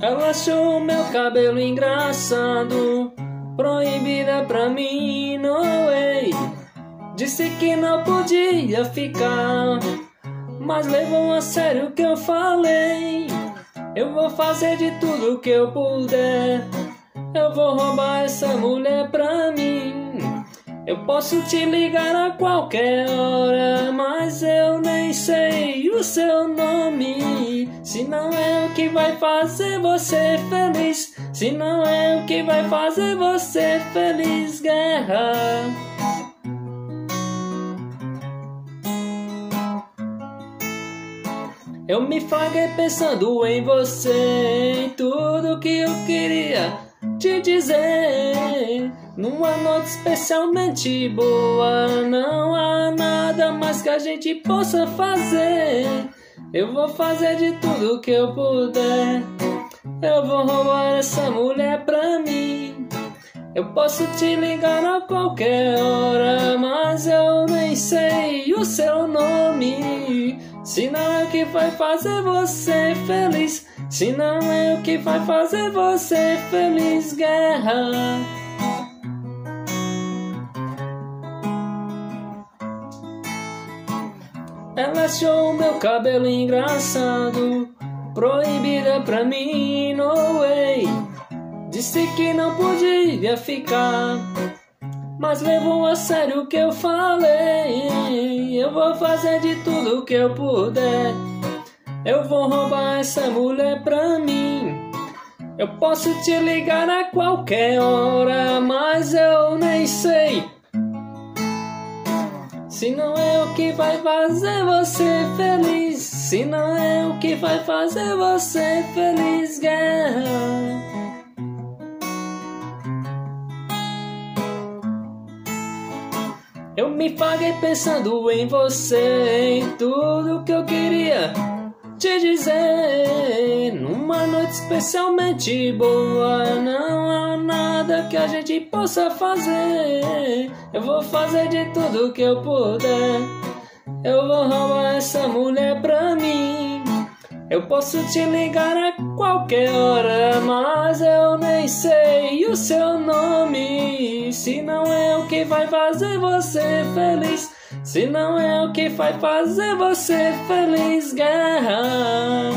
Ela achou meu cabelo engraçado, proibida pra mim, no way. Disse que não podia ficar, mas levou a sério o que eu falei. Eu vou fazer de tudo que eu puder. Eu vou roubar essa mulher pra mim. Eu posso te ligar a qualquer hora, mas eu nem sei o seu nome. Se não é o que vai fazer você feliz, se não é o que vai fazer você feliz, guerra. Eu me flaguei pensando em você, em tudo que eu queria te dizer. Numa noite especialmente boa, não há nada mais que a gente possa fazer. Eu vou fazer de tudo que eu puder. Eu vou roubar essa mulher pra mim. Eu posso te ligar a qualquer hora, mas eu nem sei o seu nome. O que vai fazer você feliz, se não é o que vai fazer você feliz, guerra. Ela achou meu cabelo engraçado, proibida pra mim, no way. Disse que não podia ficar. Mas levou a sério o que eu falei. Eu vou fazer de tudo que eu puder. Eu vou roubar essa mulher pra mim. Eu posso te ligar a qualquer hora, mas eu nem sei. Se não é o que vai fazer você feliz, se não é o que vai fazer você feliz, guerra. Eu me paguei pensando em você, em tudo que eu queria te dizer. Numa noite especialmente boa, não há nada que a gente possa fazer. Eu vou fazer de tudo que eu puder. Eu vou roubar essa mulher pra mim. Eu posso te ligar a qualquer hora, mas eu nem sei o seu nome. Se não é o que vai fazer você feliz, se não é o que vai fazer você feliz, guerra.